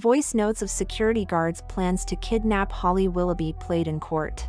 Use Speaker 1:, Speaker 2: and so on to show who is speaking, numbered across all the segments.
Speaker 1: Voice notes of security guards' plans to kidnap Holly Willoughby played in court.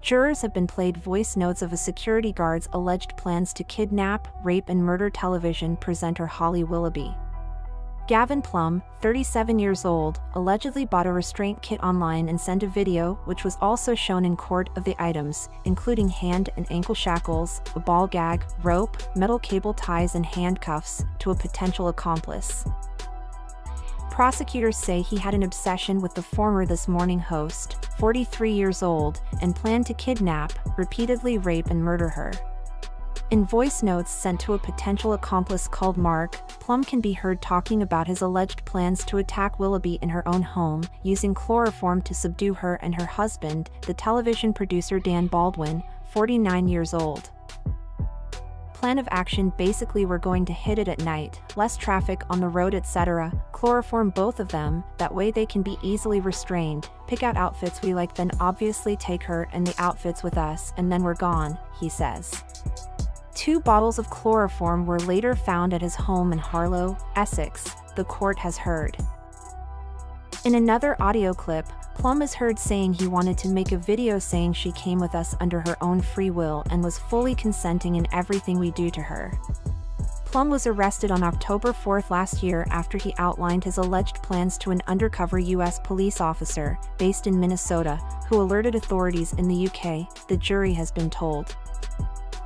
Speaker 1: Jurors have been played voice notes of a security guard's alleged plans to kidnap, rape and murder television presenter Holly Willoughby. Gavin Plumb, 37 years old, allegedly bought a restraint kit online and sent a video, which was also shown in court, of the items, including hand and ankle shackles, a ball gag, rope, metal cable ties and handcuffs, to a potential accomplice. Prosecutors say he had an obsession with the former This Morning host, 43 years old, and planned to kidnap, repeatedly rape and murder her. In voice notes sent to a potential accomplice called Mark, Plumb can be heard talking about his alleged plans to attack Willoughby in her own home, using chloroform to subdue her and her husband, the television producer Dan Baldwin, 49 years old. Plan of action basically we're going to hit it at night, less traffic on the road etc, chloroform both of them, that way they can be easily restrained, pick out outfits we like then obviously take her and the outfits with us and then we're gone, he says. Two bottles of chloroform were later found at his home in Harlow, Essex, the court has heard. In another audio clip, Plumb is heard saying he wanted to make a video saying she came with us under her own free will and was fully consenting in everything we do to her. Plumb was arrested on October 4 last year after he outlined his alleged plans to an undercover U.S. police officer, based in Minnesota, who alerted authorities in the UK, the jury has been told.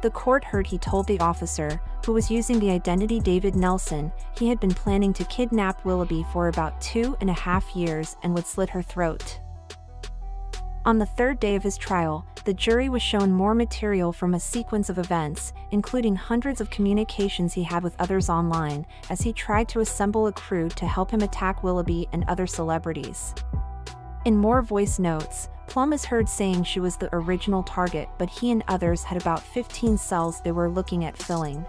Speaker 1: The court heard he told the officer, who was using the identity David Nelson, he had been planning to kidnap Willoughby for about two and a half years and would slit her throat. On the third day of his trial, the jury was shown more material from a sequence of events, including hundreds of communications he had with others online, as he tried to assemble a crew to help him attack Willoughby and other celebrities. In more voice notes, Plumb is heard saying she was the original target but he and others had about 15 cells they were looking at filling.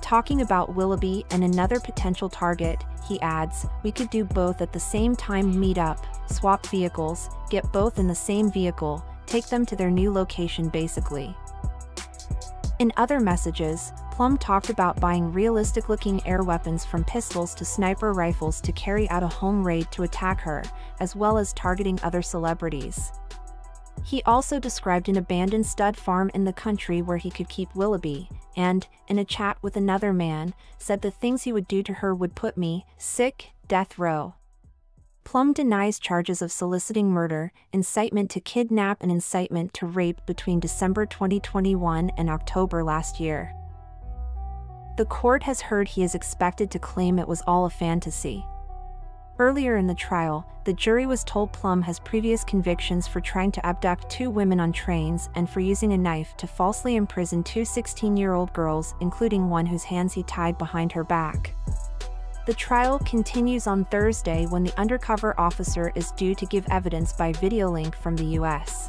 Speaker 1: Talking about Willoughby and another potential target, he adds, we could do both at the same time meet up, swap vehicles, get both in the same vehicle, take them to their new location basically. In other messages, Plumb talked about buying realistic-looking air weapons from pistols to sniper rifles to carry out a home raid to attack her, as well as targeting other celebrities. He also described an abandoned stud farm in the country where he could keep Willoughby, and, in a chat with another man, said the things he would do to her would put me, sick, death row. Plumb denies charges of soliciting murder, incitement to kidnap and incitement to rape between December 2021 and October last year. The court has heard he is expected to claim it was all a fantasy. Earlier in the trial, the jury was told Plumb has previous convictions for trying to abduct two women on trains and for using a knife to falsely imprison two 16-year-old girls, including one whose hands he tied behind her back. The trial continues on Thursday when the undercover officer is due to give evidence by video link from the U.S.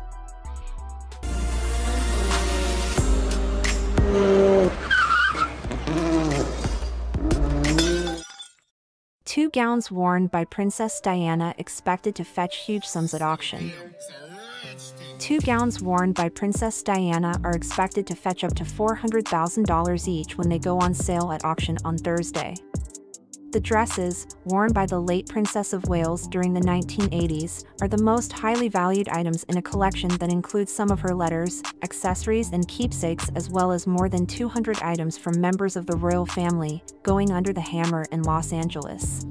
Speaker 1: Two gowns worn by Princess Diana expected to fetch huge sums at auction. Two gowns worn by Princess Diana are expected to fetch up to $400,000 each when they go on sale at auction on Thursday. The dresses, worn by the late Princess of Wales during the 1980s, are the most highly valued items in a collection that includes some of her letters, accessories and keepsakes as well as more than 200 items from members of the royal family, going under the hammer in Los Angeles.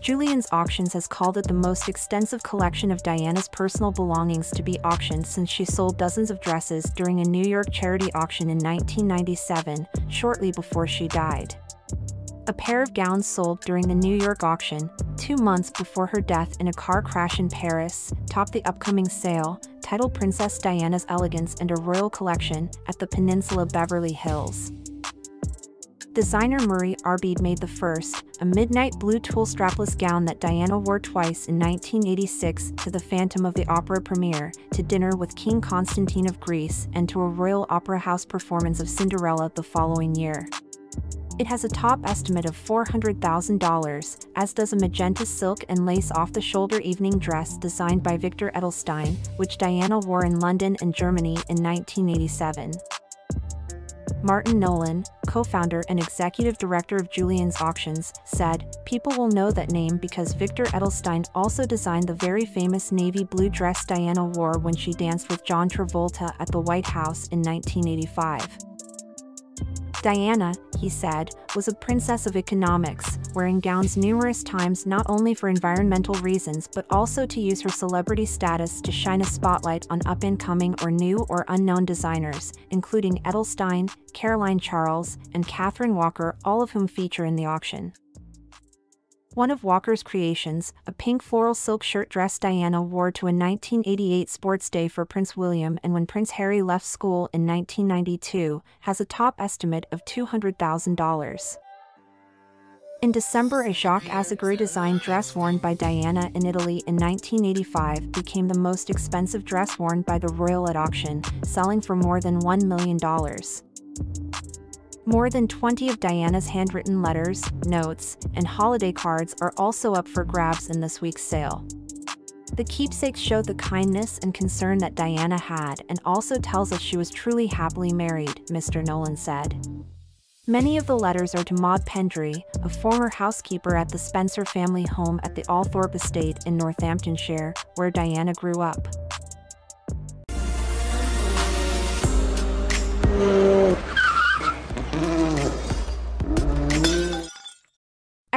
Speaker 1: Julien's Auctions has called it the most extensive collection of Diana's personal belongings to be auctioned since she sold dozens of dresses during a New York charity auction in 1997, shortly before she died. A pair of gowns sold during the New York auction, two months before her death in a car crash in Paris, topped the upcoming sale, titled Princess Diana's Elegance and a Royal Collection, at the Peninsula Beverly Hills. Designer Murray Arbeid made the first, a midnight blue tulle strapless gown that Diana wore twice in 1986 to the Phantom of the Opera premiere, to dinner with King Constantine of Greece, and to a Royal Opera House performance of Cinderella the following year. It has a top estimate of $400,000, as does a magenta silk and lace off-the-shoulder evening dress designed by Victor Edelstein, which Diana wore in London and Germany in 1987. Martin Nolan, co-founder and executive director of Julien's Auctions, said, People will know that name because Victor Edelstein also designed the very famous navy blue dress Diana wore when she danced with John Travolta at the White House in 1985. Diana, he said, was a princess of economics, wearing gowns numerous times not only for environmental reasons but also to use her celebrity status to shine a spotlight on up-and-coming or new or unknown designers, including Edelstein, Caroline Charles, and Catherine Walker all of whom feature in the auction. One of Walker's creations, a pink floral silk shirt dress Diana wore to a 1988 sports day for Prince William and when Prince Harry left school in 1992, has a top estimate of $200,000. In December a Jacques Azagury designed dress worn by Diana in Italy in 1985 became the most expensive dress worn by the royal at auction, selling for more than $1 million. More than 20 of Diana's handwritten letters, notes, and holiday cards are also up for grabs in this week's sale. The keepsakes show the kindness and concern that Diana had and also tells us she was truly happily married, Mr. Nolan said. Many of the letters are to Maud Pendrey, a former housekeeper at the Spencer family home at the Althorp estate in Northamptonshire, where Diana grew up.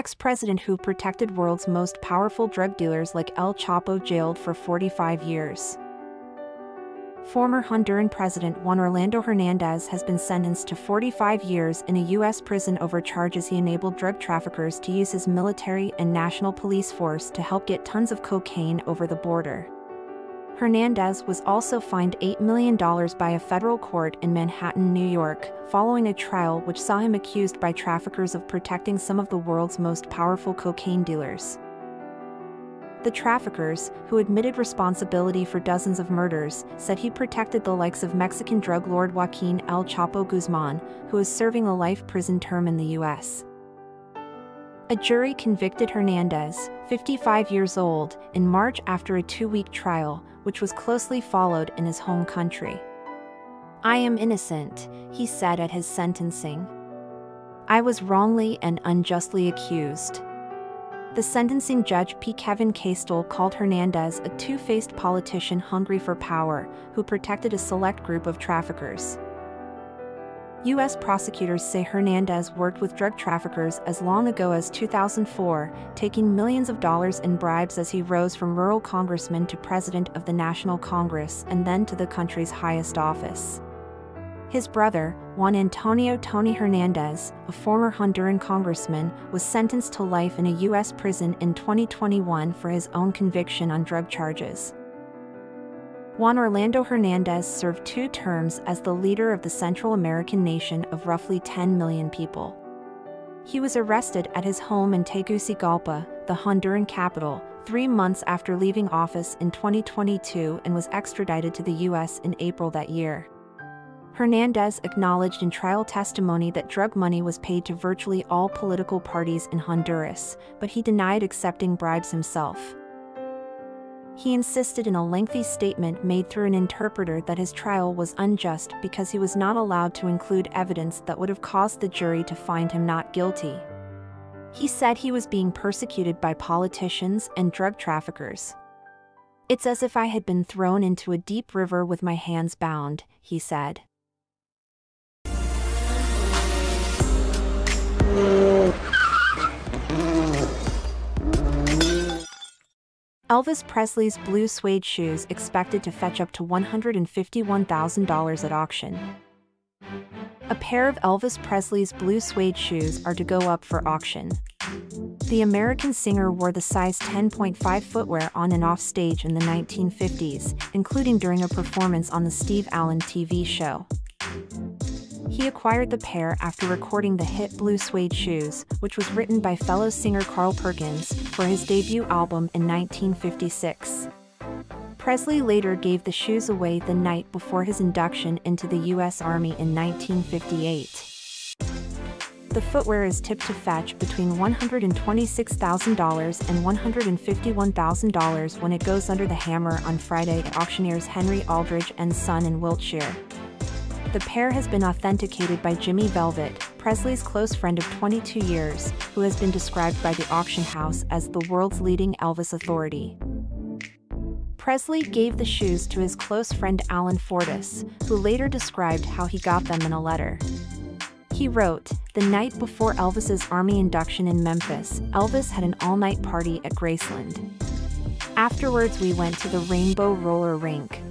Speaker 1: Ex-president who protected world's most powerful drug dealers like El Chapo jailed for 45 years. Former Honduran President Juan Orlando Hernandez has been sentenced to 45 years in a U.S. prison over charges he enabled drug traffickers to use his military and national police force to help get tons of cocaine over the border. Hernandez was also fined $8 million by a federal court in Manhattan, New York, following a trial which saw him accused by traffickers of protecting some of the world's most powerful cocaine dealers. The traffickers, who admitted responsibility for dozens of murders, said he protected the likes of Mexican drug lord Joaquin El Chapo Guzman, who is serving a life prison term in the U.S. A jury convicted Hernandez, 55 years old, in March after a two-week trial, which was closely followed in his home country. I am innocent, he said at his sentencing. I was wrongly and unjustly accused. The sentencing judge P. Kevin Castel called Hernandez a two-faced politician hungry for power, who protected a select group of traffickers. U.S. prosecutors say Hernandez worked with drug traffickers as long ago as 2004, taking millions of dollars in bribes as he rose from rural congressman to president of the National Congress and then to the country's highest office. His brother, Juan Antonio Tony Hernandez, a former Honduran congressman, was sentenced to life in a U.S. prison in 2021 for his own conviction on drug charges. Juan Orlando Hernandez served two terms as the leader of the Central American nation of roughly 10 million people. He was arrested at his home in Tegucigalpa, the Honduran capital, three months after leaving office in 2022 and was extradited to the U.S. in April that year. Hernandez acknowledged in trial testimony that drug money was paid to virtually all political parties in Honduras, but he denied accepting bribes himself. He insisted in a lengthy statement made through an interpreter that his trial was unjust because he was not allowed to include evidence that would have caused the jury to find him not guilty. He said he was being persecuted by politicians and drug traffickers. It's as if I had been thrown into a deep river with my hands bound, he said. Elvis Presley's blue suede shoes expected to fetch up to $151,000 at auction. A pair of Elvis Presley's blue suede shoes are to go up for auction. The American singer wore the size 10.5 footwear on and off stage in the 1950s, including during a performance on the Steve Allen TV show. He acquired the pair after recording the hit Blue Suede Shoes, which was written by fellow singer Carl Perkins, for his debut album in 1956. Presley later gave the shoes away the night before his induction into the U.S. Army in 1958. The footwear is tipped to fetch between $126,000 and $151,000 when it goes under the hammer on Friday at auctioneers Henry Aldridge and Son in Wiltshire. The pair has been authenticated by Jimmy Velvet, Presley's close friend of 22 years, who has been described by the auction house as the world's leading Elvis authority. Presley gave the shoes to his close friend Alan Fortas, who later described how he got them in a letter. He wrote, The night before Elvis's Army induction in Memphis, Elvis had an all-night party at Graceland. Afterwards we went to the Rainbow Roller Rink,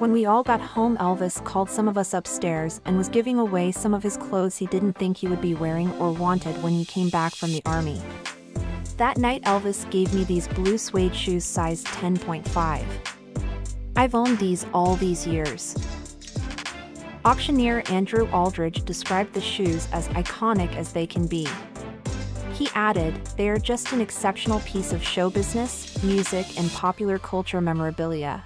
Speaker 1: when we all got home Elvis called some of us upstairs and was giving away some of his clothes he didn't think he would be wearing or wanted when he came back from the army. That night Elvis gave me these blue suede shoes size 10.5. I've owned these all these years. Auctioneer Andrew Aldridge described the shoes as iconic as they can be. He added, they are just an exceptional piece of show business, music and popular culture memorabilia.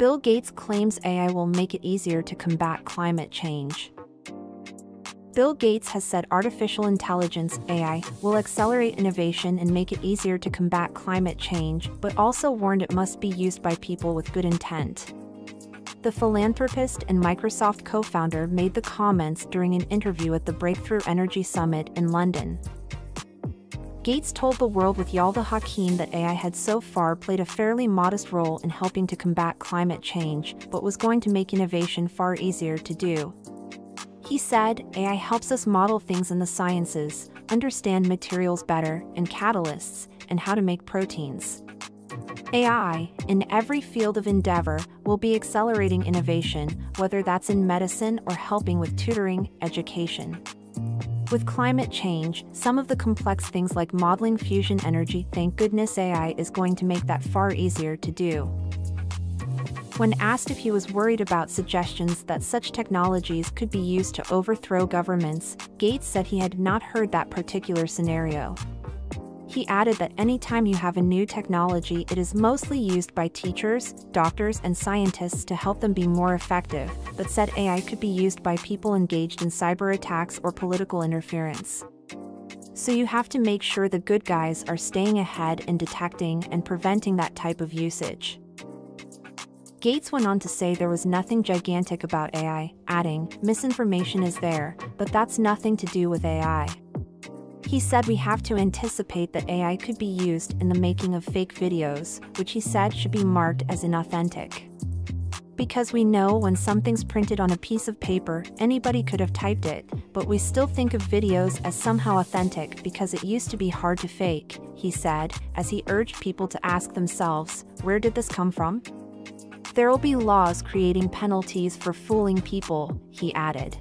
Speaker 1: Bill Gates claims AI will make it easier to combat climate change. Bill Gates has said artificial intelligence AI will accelerate innovation and make it easier to combat climate change, but also warned it must be used by people with good intent. The philanthropist and Microsoft co-founder made the comments during an interview at the Breakthrough Energy Summit in London. Gates told the world with Yalda Hakim that AI had so far played a fairly modest role in helping to combat climate change, but was going to make innovation far easier to do. He said, AI helps us model things in the sciences, understand materials better, and catalysts, and how to make proteins. AI, in every field of endeavor, will be accelerating innovation, whether that's in medicine or helping with tutoring, education. With climate change, some of the complex things like modeling fusion energy, thank goodness AI is going to make that far easier to do. When asked if he was worried about suggestions that such technologies could be used to overthrow governments, Gates said he had not heard that particular scenario. He added that anytime you have a new technology, it is mostly used by teachers, doctors, and scientists to help them be more effective, but said AI could be used by people engaged in cyber attacks or political interference. So you have to make sure the good guys are staying ahead and detecting and preventing that type of usage. Gates went on to say there was nothing gigantic about AI, adding, misinformation is there, but that's nothing to do with AI. He said we have to anticipate that AI could be used in the making of fake videos, which he said should be marked as inauthentic. Because we know when something's printed on a piece of paper, anybody could have typed it, but we still think of videos as somehow authentic because it used to be hard to fake, he said, as he urged people to ask themselves, where did this come from? There will be laws creating penalties for fooling people, he added.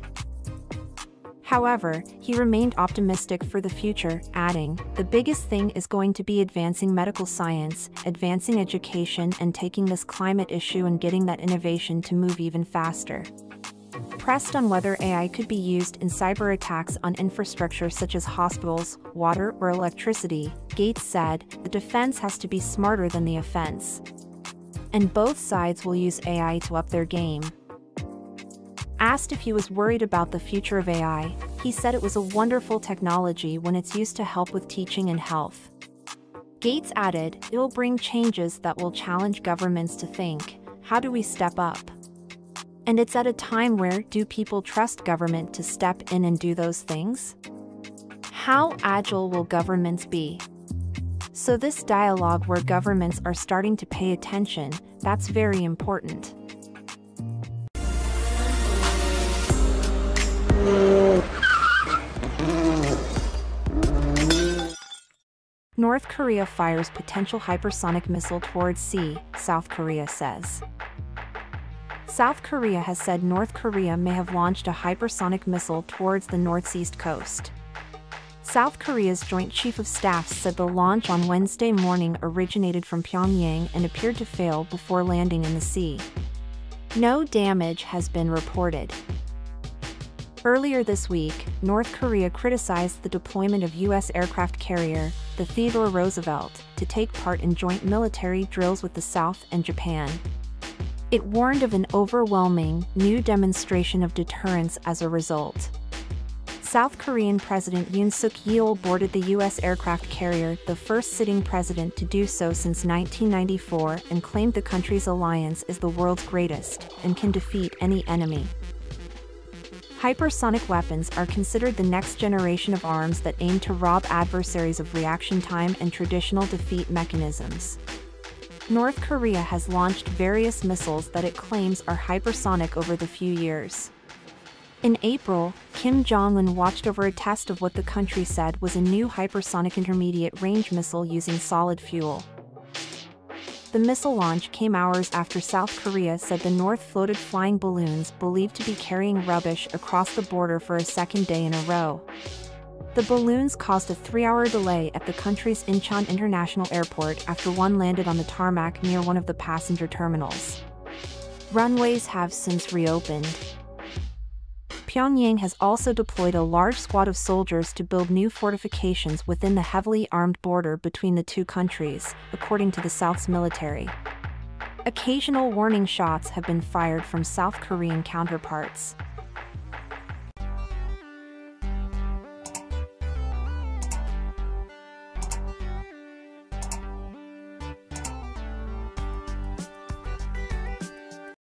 Speaker 1: However, he remained optimistic for the future, adding, The biggest thing is going to be advancing medical science, advancing education, and taking this climate issue and getting that innovation to move even faster. Pressed on whether AI could be used in cyber attacks on infrastructure such as hospitals, water, or electricity, Gates said, The defense has to be smarter than the offense. And both sides will use AI to up their game. Asked if he was worried about the future of AI, he said it was a wonderful technology when it's used to help with teaching and health. Gates added, it will bring changes that will challenge governments to think, how do we step up? And it's at a time where do people trust government to step in and do those things? How agile will governments be? So this dialogue where governments are starting to pay attention, that's very important. North Korea fires potential hypersonic missile towards sea, South Korea says. South Korea has said North Korea may have launched a hypersonic missile towards the northeast coast. South Korea's Joint Chief of Staff said the launch on Wednesday morning originated from Pyongyang and appeared to fail before landing in the sea. No damage has been reported. Earlier this week, North Korea criticized the deployment of U.S. aircraft carrier, the Theodore Roosevelt, to take part in joint military drills with the South and Japan. It warned of an overwhelming, new demonstration of deterrence as a result. South Korean President Yoon Suk Yeol boarded the U.S. aircraft carrier, the first sitting president to do so since 1994, and claimed the country's alliance is the world's greatest and can defeat any enemy. Hypersonic weapons are considered the next generation of arms that aim to rob adversaries of reaction time and traditional defeat mechanisms. North Korea has launched various missiles that it claims are hypersonic over the few years. In April, Kim Jong-un watched over a test of what the country said was a new hypersonic intermediate-range missile using solid fuel. The missile launch came hours after South Korea said the North floated flying balloons believed to be carrying rubbish across the border for a second day in a row. The balloons caused a three-hour delay at the country's Incheon International Airport after one landed on the tarmac near one of the passenger terminals. Runways have since reopened. Pyongyang has also deployed a large squad of soldiers to build new fortifications within the heavily armed border between the two countries, according to the South's military. Occasional warning shots have been fired from South Korean counterparts.